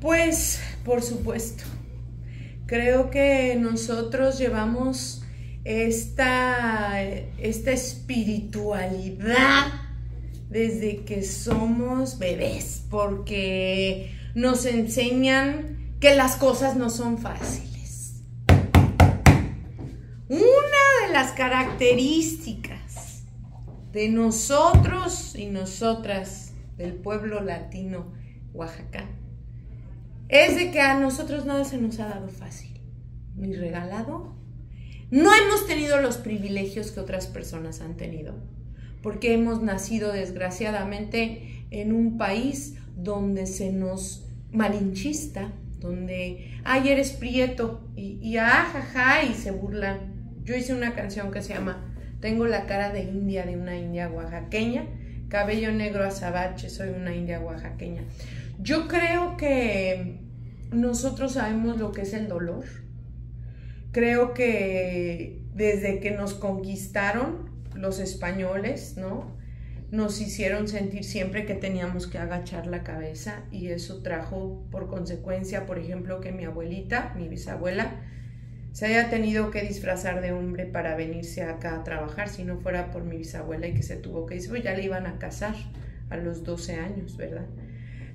Pues, por supuesto. Creo que nosotros llevamos esta, esta espiritualidad desde que somos bebés, porque nos enseñan que las cosas no son fáciles. Una de las características de nosotros y nosotras del pueblo latino Oaxaca es de que a nosotros nada se nos ha dado fácil, ni regalado. No hemos tenido los privilegios que otras personas han tenido, porque hemos nacido desgraciadamente en un país donde se nos malinchista, donde, ay, eres prieto, y, y ajaja, y se burlan. Yo hice una canción que se llama Tengo la cara de india, de una india oaxaqueña, cabello negro azabache, soy una india oaxaqueña. Yo creo que nosotros sabemos lo que es el dolor. Creo que desde que nos conquistaron los españoles, ¿no? Nos hicieron sentir siempre que teníamos que agachar la cabeza y eso trajo por consecuencia, por ejemplo, que mi abuelita, mi bisabuela, se haya tenido que disfrazar de hombre para venirse acá a trabajar, si no fuera por mi bisabuela y que se tuvo que pues ya le iban a casar a los 12 años, ¿verdad?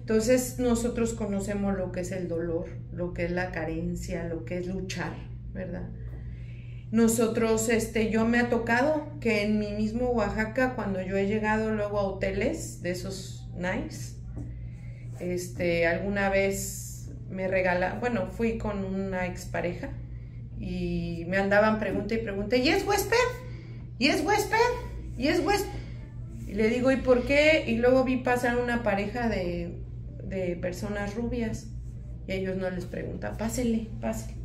Entonces nosotros conocemos lo que es el dolor, lo que es la carencia, lo que es luchar, ¿verdad? Nosotros, este, yo me ha tocado que en mi mismo Oaxaca, cuando yo he llegado luego a hoteles de esos nice, este, alguna vez me regala, bueno, fui con una expareja y me andaban pregunta y pregunta, ¿y es huésped? ¿Y es huésped? ¿Y es huésped? Y le digo, ¿y por qué? Y luego vi pasar una pareja de de personas rubias y ellos no les preguntan, pásele, pásele.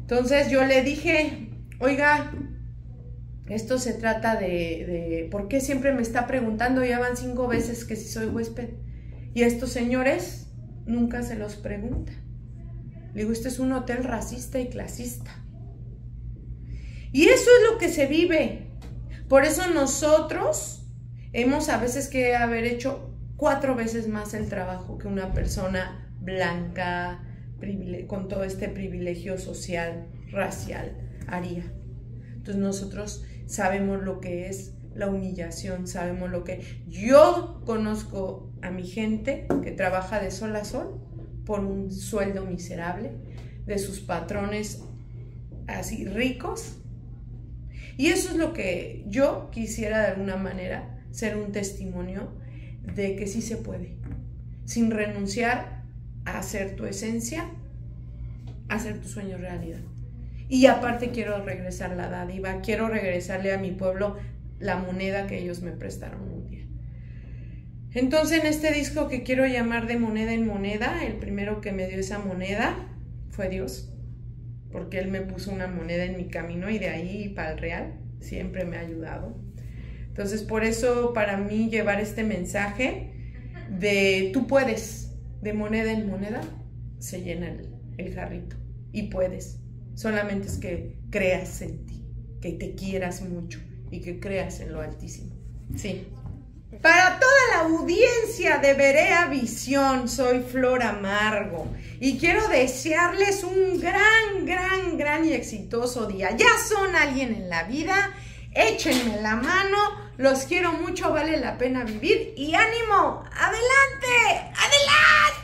Entonces yo le dije, oiga, esto se trata de, de, ¿por qué siempre me está preguntando? Ya van cinco veces que si soy huésped. Y estos señores nunca se los pregunta. Le digo, este es un hotel racista y clasista. Y eso es lo que se vive. Por eso nosotros hemos a veces que haber hecho cuatro veces más el trabajo que una persona blanca con todo este privilegio social, racial, haría. Entonces nosotros sabemos lo que es la humillación, sabemos lo que... Yo conozco a mi gente que trabaja de sol a sol por un sueldo miserable, de sus patrones así ricos. Y eso es lo que yo quisiera de alguna manera ser un testimonio de que sí se puede, sin renunciar a hacer tu esencia, a hacer tu sueño realidad. Y aparte quiero regresar la dádiva, quiero regresarle a mi pueblo la moneda que ellos me prestaron un día. Entonces en este disco que quiero llamar de moneda en moneda, el primero que me dio esa moneda fue Dios, porque Él me puso una moneda en mi camino y de ahí para el real siempre me ha ayudado. Entonces, por eso para mí llevar este mensaje de tú puedes, de moneda en moneda, se llena el, jarrito y puedes. Solamente es que creas en ti, que te quieras mucho y que creas en lo altísimo. Sí. Para toda la audiencia de Berea Visión, soy Flor Amargo y quiero desearles un gran, gran, gran y exitoso día. Ya son alguien en la vida, échenme la mano los quiero mucho, vale la pena vivir y ánimo, adelante, adelante.